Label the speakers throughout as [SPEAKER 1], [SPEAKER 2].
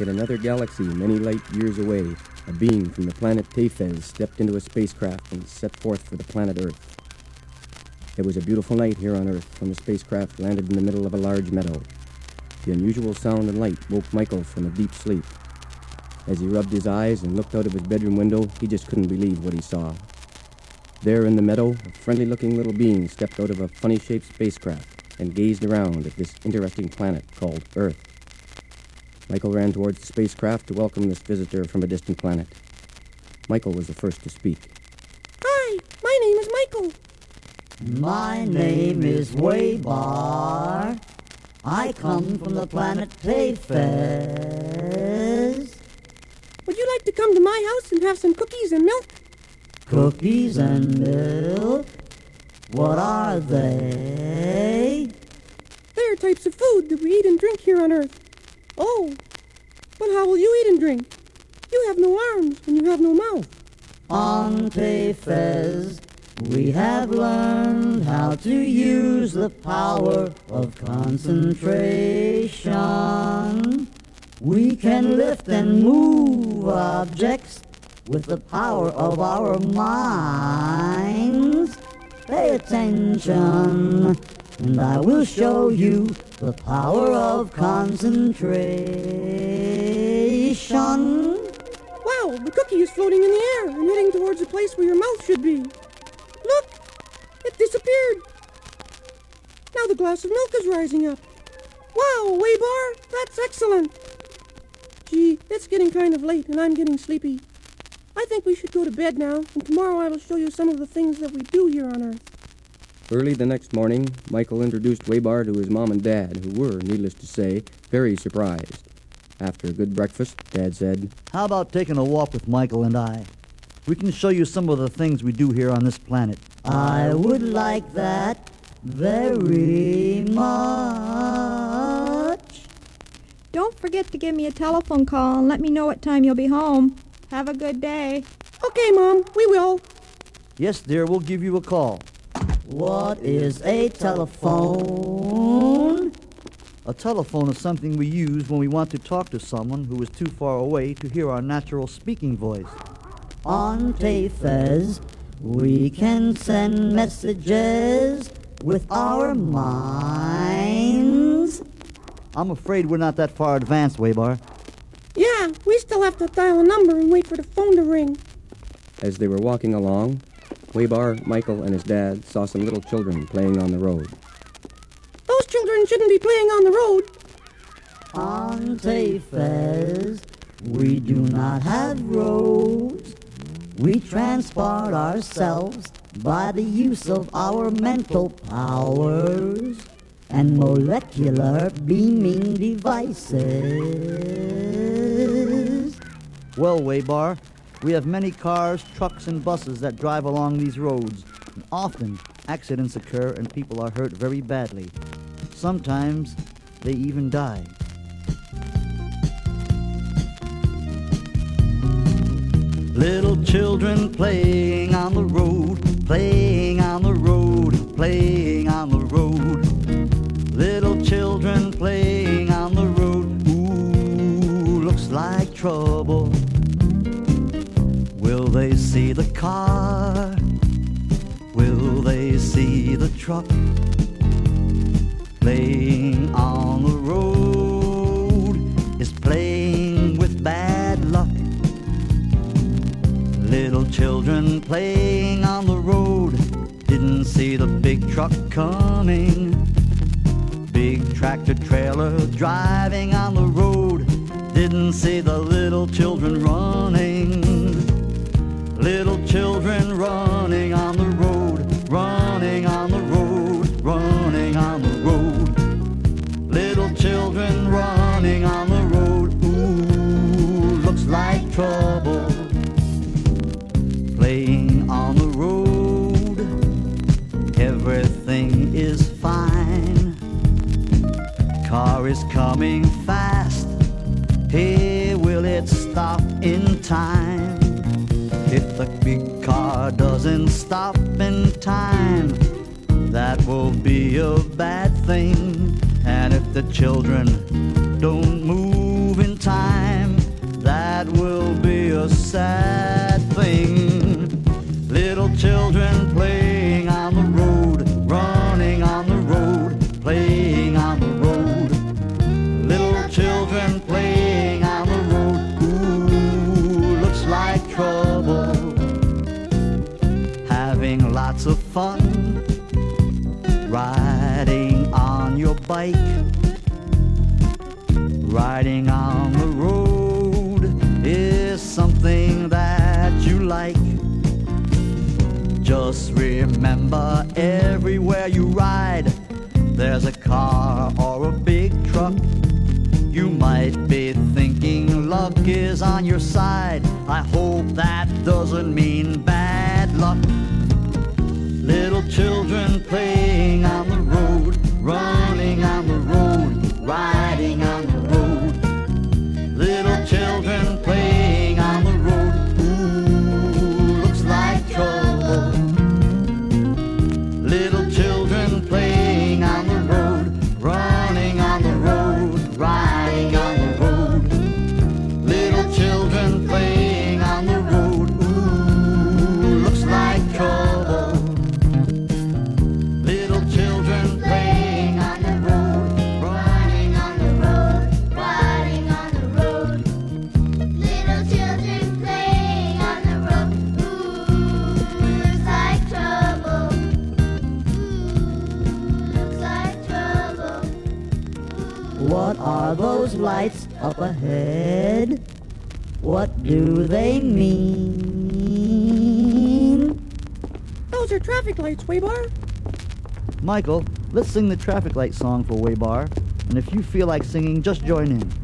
[SPEAKER 1] In another galaxy many light years away, a being from the planet Tefez stepped into a spacecraft and set forth for the planet Earth. It was a beautiful night here on Earth when the spacecraft landed in the middle of a large meadow. The unusual sound and light woke Michael from a deep sleep. As he rubbed his eyes and looked out of his bedroom window, he just couldn't believe what he saw. There in the meadow, a friendly looking little being stepped out of a funny shaped spacecraft and gazed around at this interesting planet called Earth. Michael ran towards the spacecraft to welcome this visitor from a distant planet. Michael was the first to speak.
[SPEAKER 2] Hi, my name is Michael.
[SPEAKER 3] My name is Waybar. I come from the planet Tefez.
[SPEAKER 2] Would you like to come to my house and have some cookies and milk?
[SPEAKER 3] Cookies and milk? What are they?
[SPEAKER 2] They are types of food that we eat and drink here on Earth. Oh, but how will you eat and drink? You have no arms and you have no mouth.
[SPEAKER 3] On Tefez, we have learned how to use the power of concentration. We can lift and move objects with the power of our minds. Pay attention, and I will show you the power of concentration.
[SPEAKER 2] Wow, the cookie is floating in the air and heading towards the place where your mouth should be. Look, it disappeared. Now the glass of milk is rising up. Wow, Waybar, that's excellent. Gee, it's getting kind of late and I'm getting sleepy. I think we should go to bed now, and tomorrow I will show you some of the things that we do here on Earth.
[SPEAKER 1] Early the next morning, Michael introduced Waybar to his mom and dad, who were, needless to say, very surprised. After a good breakfast, Dad said,
[SPEAKER 4] How about taking a walk with Michael and I? We can show you some of the things we do here on this planet.
[SPEAKER 3] I would like that very much.
[SPEAKER 5] Don't forget to give me a telephone call and let me know what time you'll be home. Have a good day.
[SPEAKER 2] Okay, Mom, we will.
[SPEAKER 4] Yes, dear, we'll give you a call.
[SPEAKER 3] What is a telephone?
[SPEAKER 4] A telephone is something we use when we want to talk to someone who is too far away to hear our natural speaking voice.
[SPEAKER 3] On Tefez, we can send messages with our minds.
[SPEAKER 4] I'm afraid we're not that far advanced, Waybar.
[SPEAKER 2] Yeah, we still have to dial a number and wait for the phone to ring.
[SPEAKER 1] As they were walking along, Waybar, Michael, and his dad saw some little children playing on the road.
[SPEAKER 2] Those children shouldn't be playing on the road.
[SPEAKER 3] On Tefez, we do not have roads. We transport ourselves by the use of our mental powers and molecular beaming devices.
[SPEAKER 4] Well, Waybar, we have many cars, trucks, and buses that drive along these roads. And often, accidents occur and people are hurt very badly. Sometimes, they even die. Little children playing on the road, playing on the road, playing on the road. Little children playing on the road, ooh, looks like trouble. Will they see the car? Will they see the truck? Playing on the road is playing with bad luck. Little children playing on the road didn't see the big truck coming. Big tractor trailer driving on the road didn't see the little children running. Little children running on the road, running on the road, running on the road. Little children running on the road, ooh, looks like trouble. Playing on the road, everything is fine. Car is coming fast, hey, will it stop in time? If the big car doesn't stop in time, that will be a bad thing. And if the children don't move in time, that will be a sad thing. bike, riding on the road is something that you like. Just remember everywhere you ride, there's a car or a big truck. You might be thinking luck is on your side. I hope that doesn't mean bad luck. Little children playing on the road Running on the road, riding on
[SPEAKER 2] Waybar?
[SPEAKER 4] Michael, let's sing the traffic light song for Waybar, and if you feel like singing, just join in.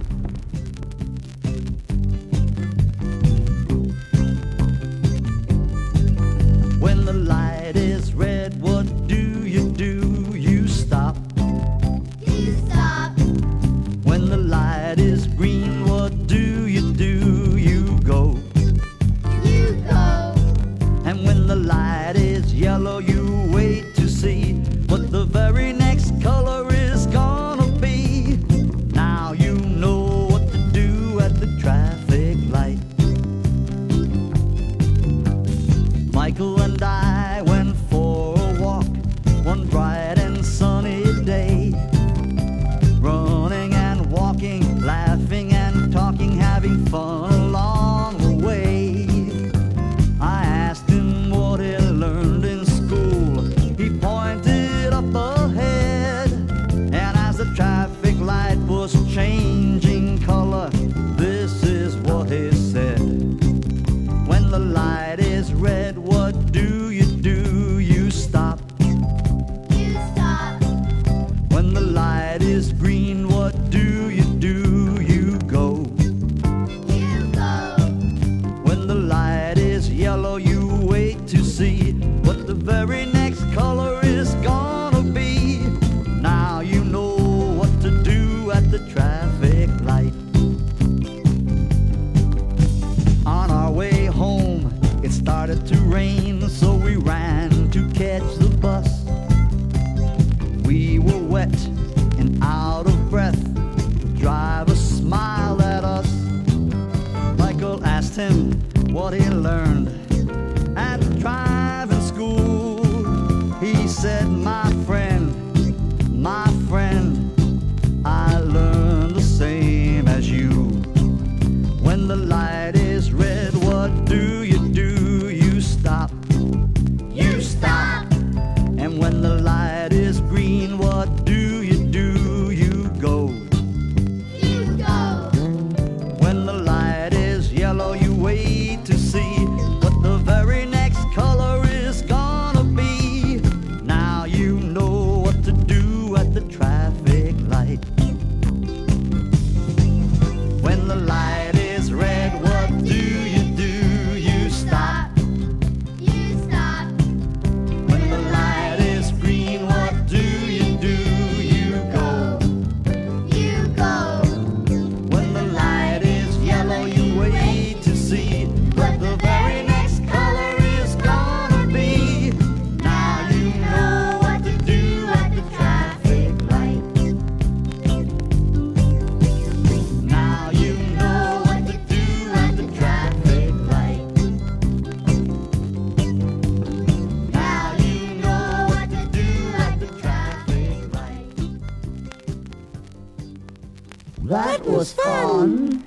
[SPEAKER 4] Was
[SPEAKER 3] fun.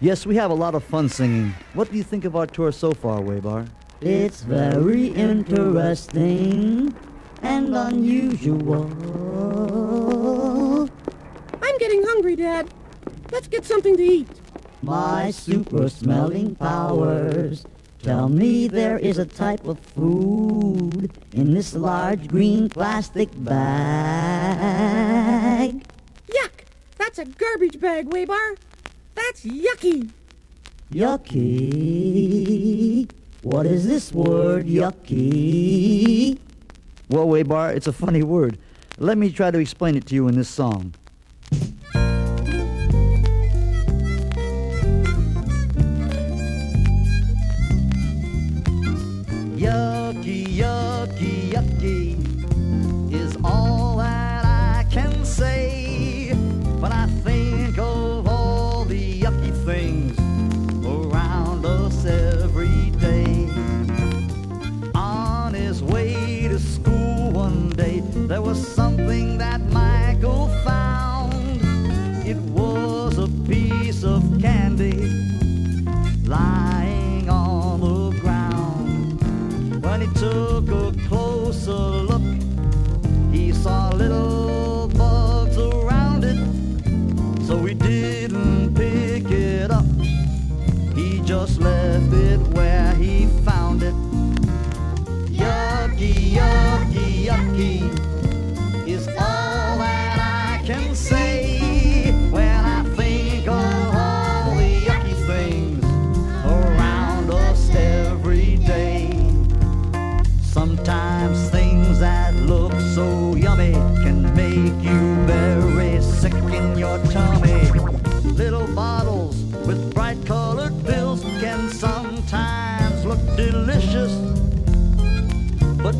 [SPEAKER 4] Yes, we have a lot of fun singing. What do you think of our tour so far, Waybar?
[SPEAKER 3] It's very interesting and unusual.
[SPEAKER 2] I'm getting hungry, Dad. Let's get something to eat.
[SPEAKER 3] My super smelling powers tell me there is a type of food in this large green plastic bag.
[SPEAKER 2] That's a garbage bag, Waybar. That's yucky.
[SPEAKER 3] Yucky. What is this word, yucky?
[SPEAKER 4] Well, Waybar, it's a funny word. Let me try to explain it to you in this song.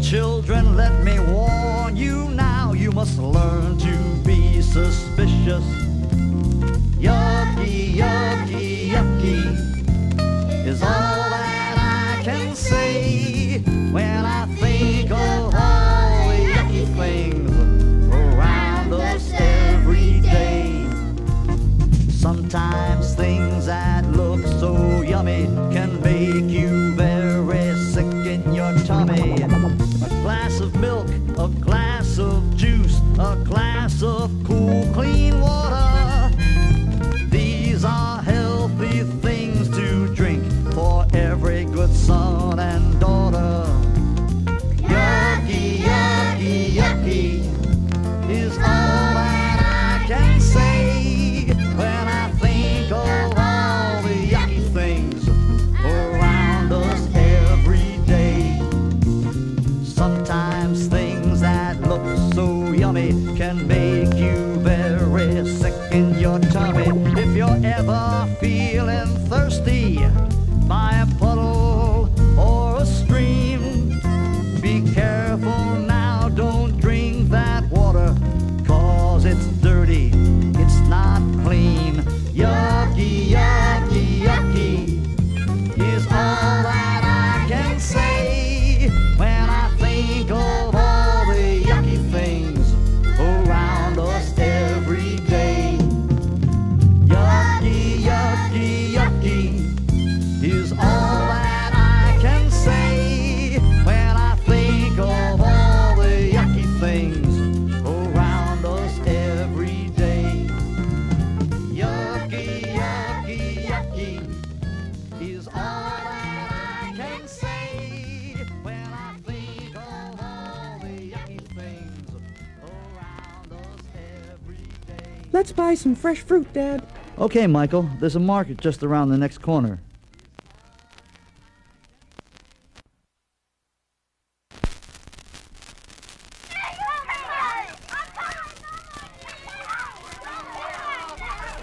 [SPEAKER 4] Children, let me warn you now, you must learn to be suspicious.
[SPEAKER 2] Let's buy some fresh fruit, Dad.
[SPEAKER 4] Okay, Michael, there's a market just around the next corner.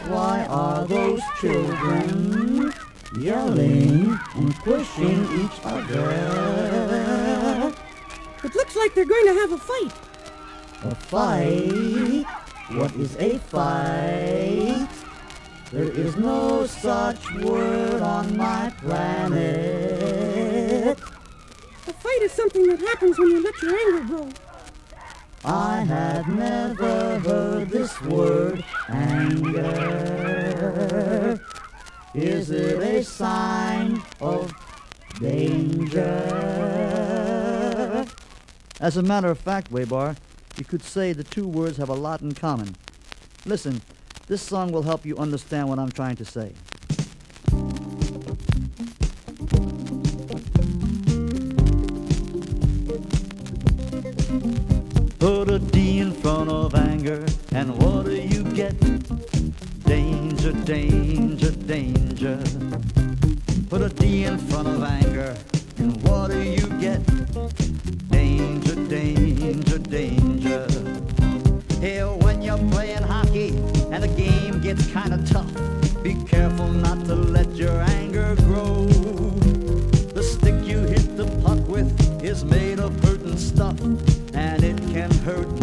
[SPEAKER 3] Why are those children yelling and pushing each other?
[SPEAKER 2] It looks like they're going to have a fight.
[SPEAKER 3] A fight? What is a fight? There is no such word on my planet.
[SPEAKER 2] A fight is something that happens when you let your anger grow.
[SPEAKER 3] I have never heard this word, anger. Is it a sign of danger?
[SPEAKER 4] As a matter of fact, Waybar, you could say the two words have a lot in common. Listen, this song will help you understand what I'm trying to say. Put a D in front of anger, and what do you get? Danger, danger, danger. Put a D in front of anger, and what do you gets kinda tough, be careful not to let your anger grow. The stick you hit the puck with is made of hurting stuff, and it can hurt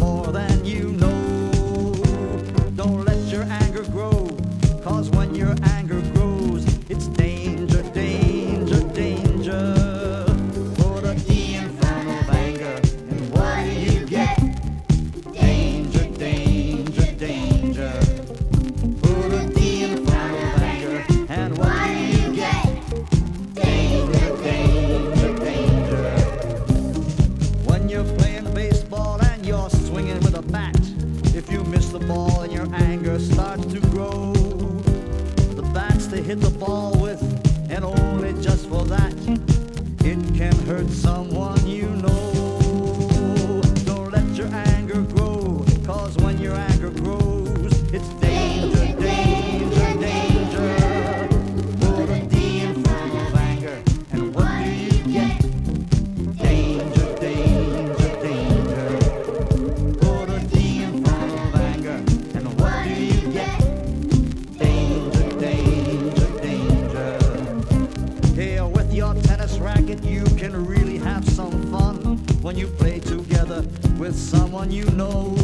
[SPEAKER 4] with someone you know.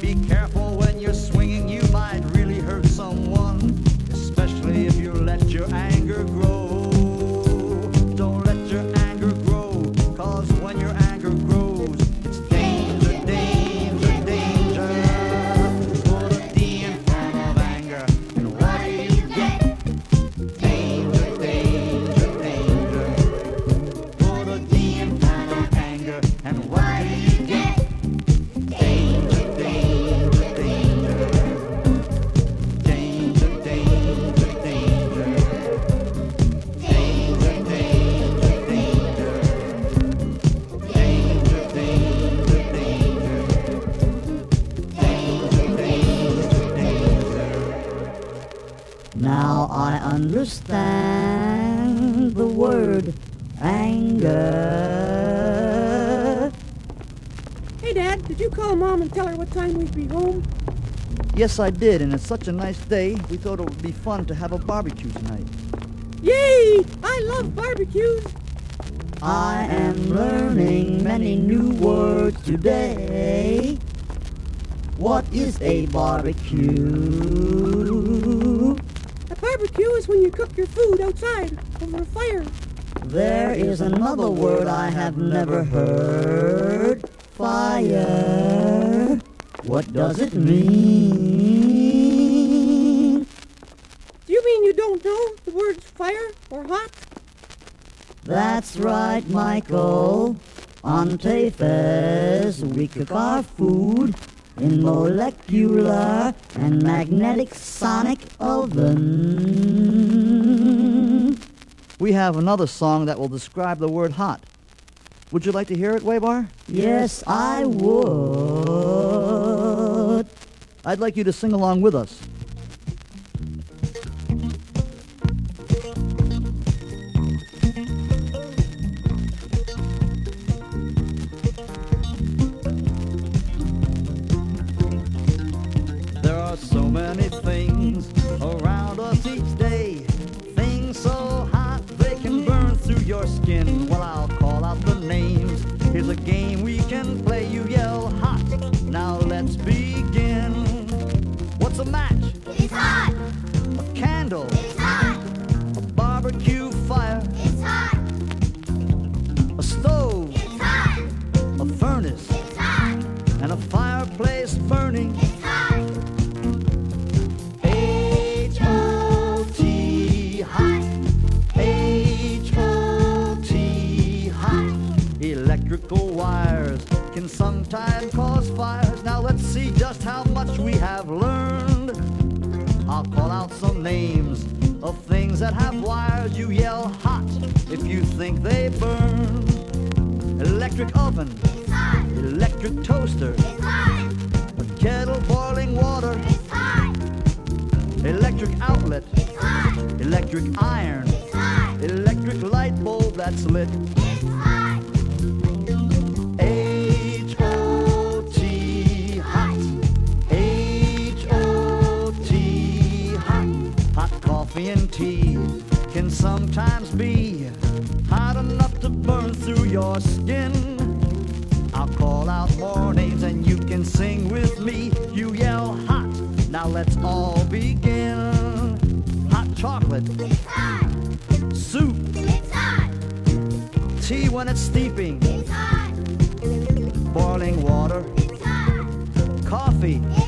[SPEAKER 4] Be careful when you're swinging, you might really hurt someone, especially if you let your anger grow. You
[SPEAKER 2] call Mom and tell her what time we'd be home?
[SPEAKER 4] Yes, I did, and it's such a nice day, we thought it would be fun to have a barbecue tonight.
[SPEAKER 2] Yay! I love barbecues.
[SPEAKER 3] I am learning many new words today. What is a barbecue?
[SPEAKER 2] A barbecue is when you cook your food outside over a fire.
[SPEAKER 3] There is another word I have never heard. Fire. What does it mean?
[SPEAKER 2] Do you mean you don't know the words fire or hot?
[SPEAKER 3] That's right, Michael. On Tefez, we cook our food in molecular and magnetic sonic oven.
[SPEAKER 4] We have another song that will describe the word hot. Would you like to hear it, Waybar?
[SPEAKER 3] Yes, I would.
[SPEAKER 4] I'd like you to sing along with us. Names of things that have wires. You yell hot if you think they burn. Electric oven,
[SPEAKER 6] It's hot.
[SPEAKER 4] electric toaster,
[SPEAKER 6] It's hot.
[SPEAKER 4] a kettle boiling water,
[SPEAKER 6] It's hot.
[SPEAKER 4] electric outlet,
[SPEAKER 6] It's hot.
[SPEAKER 4] electric iron,
[SPEAKER 6] It's hot.
[SPEAKER 4] electric light bulb that's lit. Coffee and tea can sometimes be hot enough to burn through your skin. I'll call out more names and you can sing with me. You yell hot, now let's all begin. Hot chocolate,
[SPEAKER 6] It's hot.
[SPEAKER 4] soup,
[SPEAKER 6] It's hot.
[SPEAKER 4] tea when it's steeping,
[SPEAKER 6] It's hot.
[SPEAKER 4] boiling water,
[SPEAKER 6] It's hot.
[SPEAKER 4] coffee,
[SPEAKER 6] It's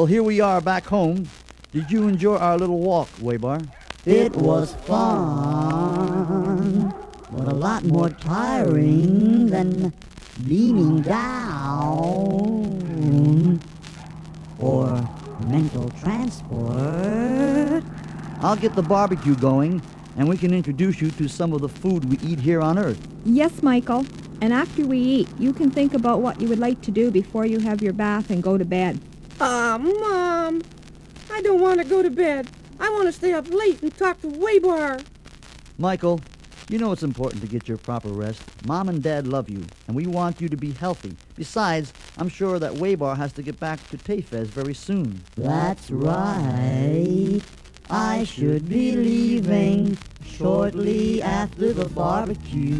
[SPEAKER 4] Well, here we are back home. Did you enjoy our little walk, Waybar?
[SPEAKER 3] It was fun, but a lot more tiring than leaning down or mental transport.
[SPEAKER 4] I'll get the barbecue going, and we can introduce you to some of the food we eat here on Earth.
[SPEAKER 5] Yes, Michael. And after we eat, you can think about what you would like to do before you have your bath and go to bed.
[SPEAKER 2] Ah, Mom. I don't want to go to bed. I want to stay up late and talk to Waybar.
[SPEAKER 4] Michael, you know it's important to get your proper rest. Mom and Dad love you, and we want you to be healthy. Besides, I'm sure that Waybar has to get back to Tefez very soon.
[SPEAKER 3] That's right. I should be leaving shortly after the barbecue.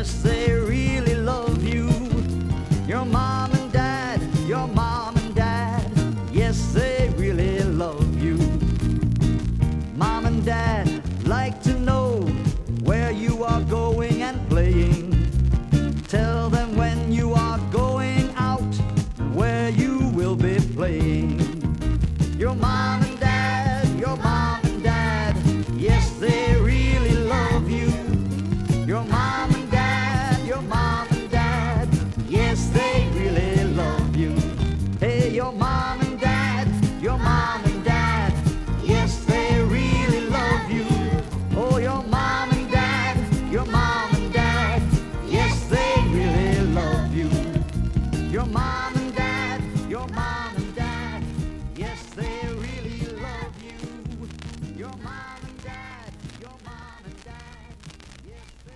[SPEAKER 4] Yes, they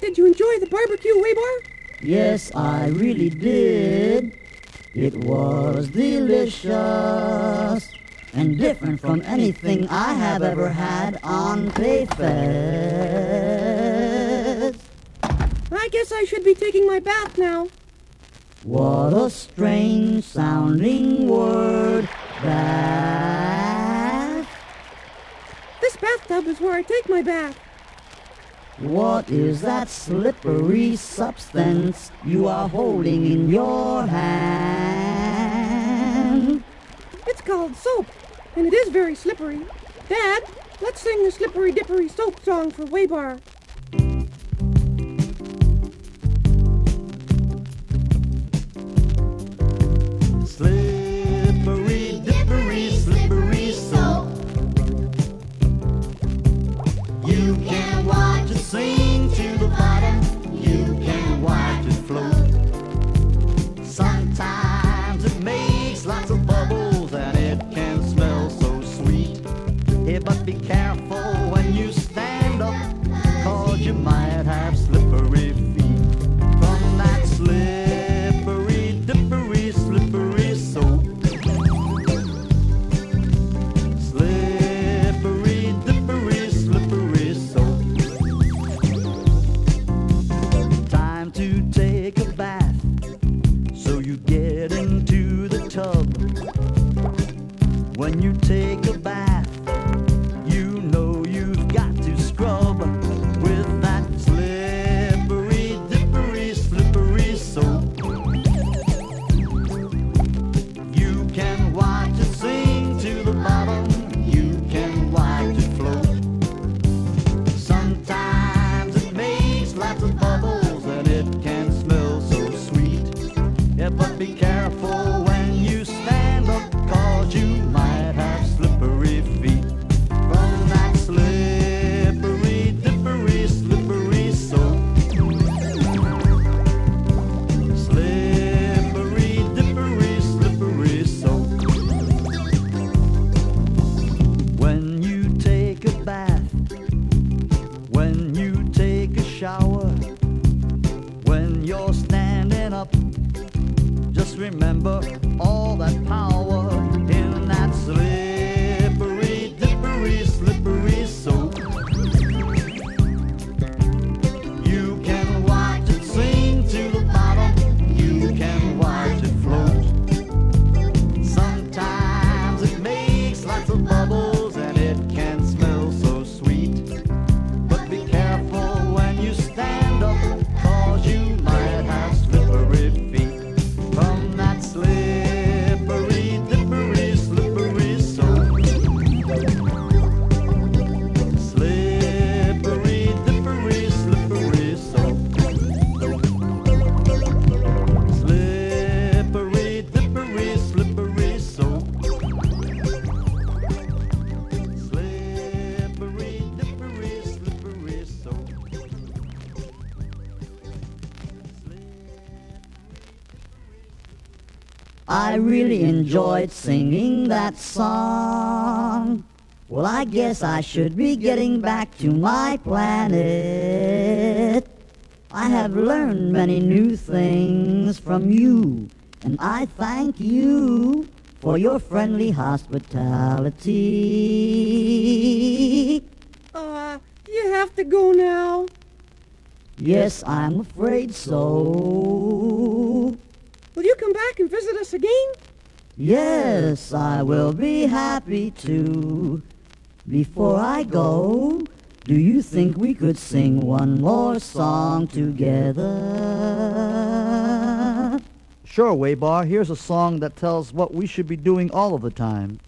[SPEAKER 2] Did you enjoy the barbecue, Waybar?
[SPEAKER 3] Yes, I really did. It was delicious and different from anything I have ever had on Tefez.
[SPEAKER 2] I guess I should be taking my bath now.
[SPEAKER 3] What a strange sounding word that.
[SPEAKER 2] This bathtub is where I take my bath.
[SPEAKER 3] What is that slippery substance you are holding in your hand?
[SPEAKER 2] It's called soap, and it is very slippery. Dad, let's sing the slippery dippery soap song for Waybar.
[SPEAKER 4] Never be careful.
[SPEAKER 3] enjoyed singing that song. Well, I guess I should be getting back to my planet. I have learned many new things from you, and I thank you for your friendly hospitality.
[SPEAKER 2] Uh, you have to go now.
[SPEAKER 3] Yes, I'm afraid so.
[SPEAKER 2] Will you come back and visit us again?
[SPEAKER 3] Yes, I will be happy too. Before I go, do you think we could sing one more song together?
[SPEAKER 4] Sure, Waybar. Here's a song that tells what we should be doing all of the time.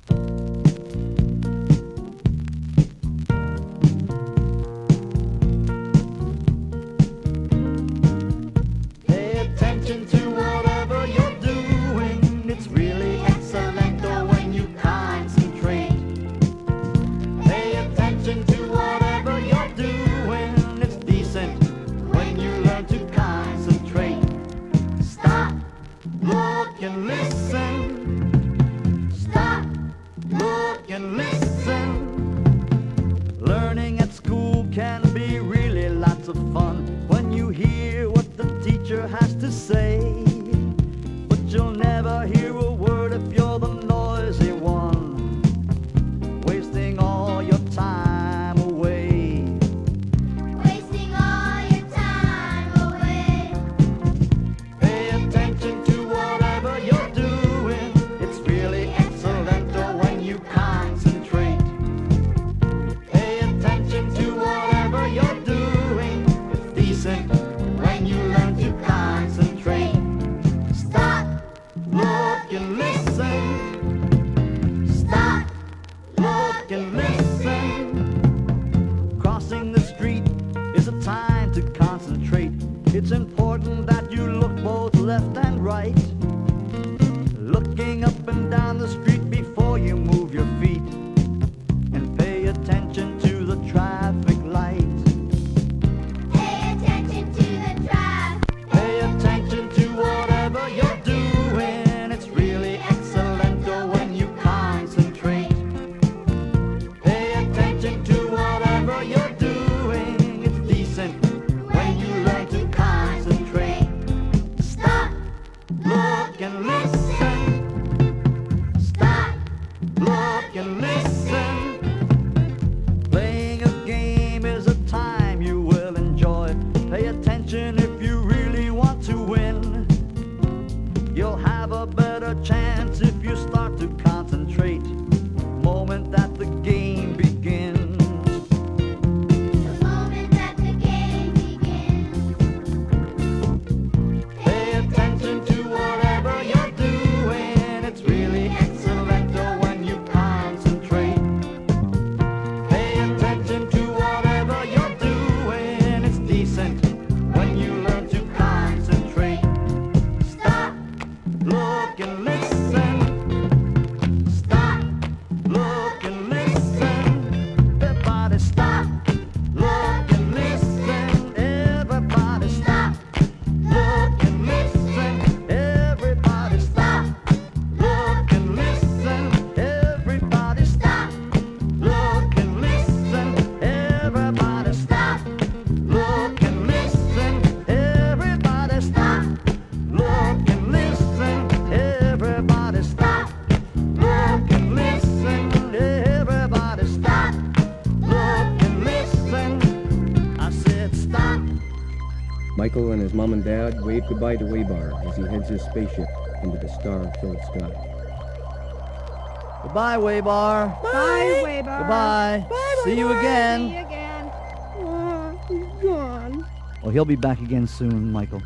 [SPEAKER 1] Dad wave goodbye to Waybar as he heads his spaceship into the star-filled sky.
[SPEAKER 4] Goodbye, Waybar.
[SPEAKER 5] Bye, Waybar.
[SPEAKER 4] Goodbye.
[SPEAKER 2] Bye,
[SPEAKER 4] See you again.
[SPEAKER 5] See you again.
[SPEAKER 2] He's gone.
[SPEAKER 4] Well, he'll be back again soon, Michael.